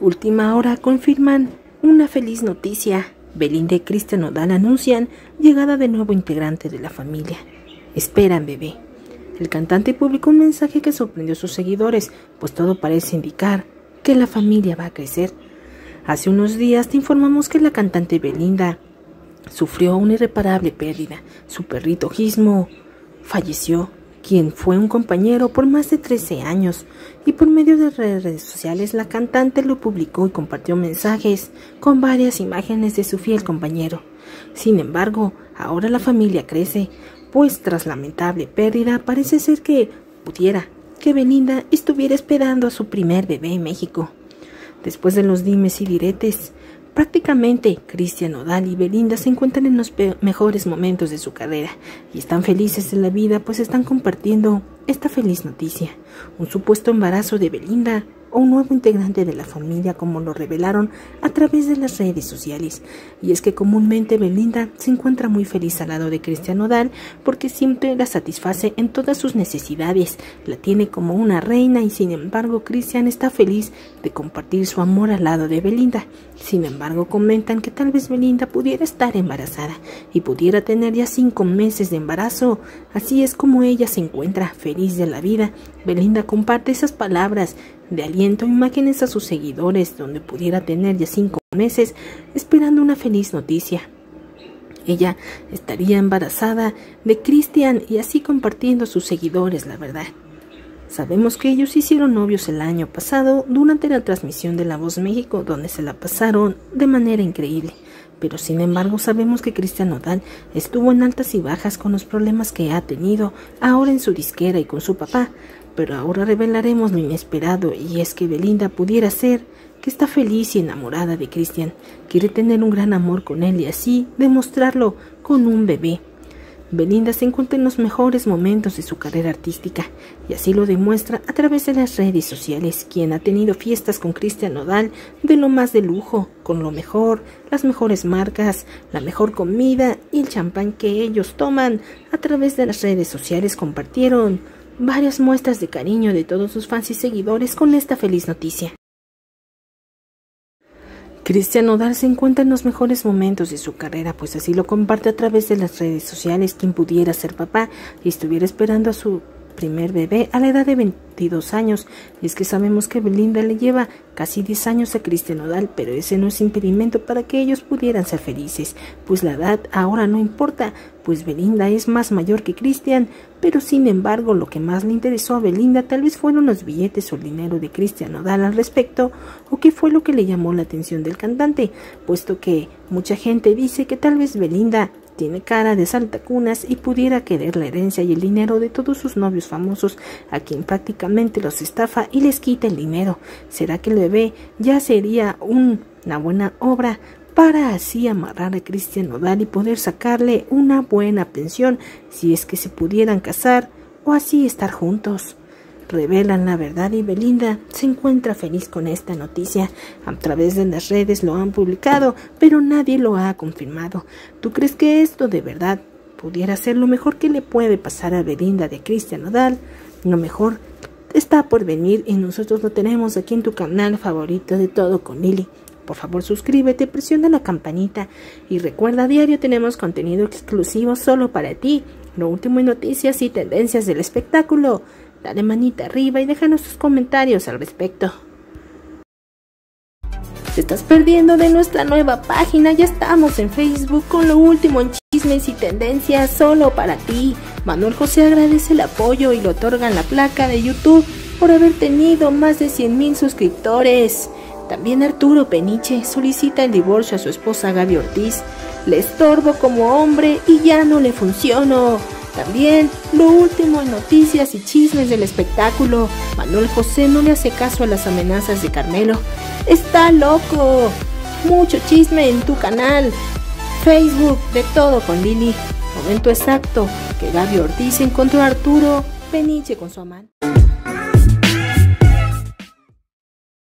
Última hora confirman una feliz noticia. Belinda y Cristian Nodal anuncian llegada de nuevo integrante de la familia. Esperan bebé. El cantante publicó un mensaje que sorprendió a sus seguidores, pues todo parece indicar que la familia va a crecer. Hace unos días te informamos que la cantante Belinda sufrió una irreparable pérdida. Su perrito Gizmo falleció quien fue un compañero por más de 13 años, y por medio de redes sociales la cantante lo publicó y compartió mensajes con varias imágenes de su fiel compañero. Sin embargo, ahora la familia crece, pues tras lamentable pérdida parece ser que pudiera que Belinda estuviera esperando a su primer bebé en México. Después de los dimes y diretes, Prácticamente, Cristian Odal y Belinda se encuentran en los mejores momentos de su carrera y están felices en la vida pues están compartiendo esta feliz noticia. Un supuesto embarazo de Belinda un nuevo integrante de la familia como lo revelaron a través de las redes sociales. Y es que comúnmente Belinda se encuentra muy feliz al lado de Cristian Nodal porque siempre la satisface en todas sus necesidades, la tiene como una reina y sin embargo Cristian está feliz de compartir su amor al lado de Belinda. Sin embargo comentan que tal vez Belinda pudiera estar embarazada y pudiera tener ya cinco meses de embarazo. Así es como ella se encuentra feliz de la vida. Belinda comparte esas palabras de aliento imágenes a sus seguidores donde pudiera tener ya cinco meses esperando una feliz noticia. Ella estaría embarazada de Cristian y así compartiendo a sus seguidores la verdad. Sabemos que ellos hicieron novios el año pasado durante la transmisión de La Voz México donde se la pasaron de manera increíble. Pero sin embargo sabemos que Cristian Nodal estuvo en altas y bajas con los problemas que ha tenido ahora en su disquera y con su papá, pero ahora revelaremos lo inesperado y es que Belinda pudiera ser que está feliz y enamorada de Cristian, quiere tener un gran amor con él y así demostrarlo con un bebé. Belinda se encuentra en los mejores momentos de su carrera artística y así lo demuestra a través de las redes sociales, quien ha tenido fiestas con Cristian Nodal de lo más de lujo, con lo mejor, las mejores marcas, la mejor comida y el champán que ellos toman. A través de las redes sociales compartieron varias muestras de cariño de todos sus fans y seguidores con esta feliz noticia. Cristian Nodal se encuentra en los mejores momentos de su carrera, pues así lo comparte a través de las redes sociales. Quien pudiera ser papá y estuviera esperando a su primer bebé a la edad de 22 años. Y es que sabemos que Belinda le lleva casi 10 años a Cristian Nodal, pero ese no es impedimento para que ellos pudieran ser felices, pues la edad ahora no importa, pues Belinda es más mayor que Cristian, pero sin embargo lo que más le interesó a Belinda tal vez fueron los billetes o el dinero de Cristian Nodal al respecto, o qué fue lo que le llamó la atención del cantante, puesto que mucha gente dice que tal vez Belinda tiene cara de saltacunas y pudiera querer la herencia y el dinero de todos sus novios famosos, a quien prácticamente los estafa y les quita el dinero. ¿Será que el bebé ya sería una buena obra para así amarrar a Cristian Nodal y poder sacarle una buena pensión si es que se pudieran casar o así estar juntos? Revelan la verdad y Belinda se encuentra feliz con esta noticia. A través de las redes lo han publicado, pero nadie lo ha confirmado. ¿Tú crees que esto de verdad pudiera ser lo mejor que le puede pasar a Belinda de Cristian Nodal? Lo mejor está por venir y nosotros lo tenemos aquí en tu canal favorito de todo con Lili. Por favor suscríbete, presiona la campanita y recuerda a diario tenemos contenido exclusivo solo para ti. Lo último en noticias y tendencias del espectáculo. Dale manita arriba y déjanos tus comentarios al respecto. Te estás perdiendo de nuestra nueva página, ya estamos en Facebook con lo último en chismes y tendencias solo para ti. Manuel José agradece el apoyo y le otorgan la placa de YouTube por haber tenido más de 100 mil suscriptores. También Arturo Peniche solicita el divorcio a su esposa Gaby Ortiz. Le estorbo como hombre y ya no le funciono. También, lo último en noticias y chismes del espectáculo. Manuel José no le hace caso a las amenazas de Carmelo. ¡Está loco! Mucho chisme en tu canal. Facebook, de todo con Lili. Momento exacto que Gaby Ortiz encontró a Arturo Peniche con su amante.